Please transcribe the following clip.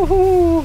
Woohoo!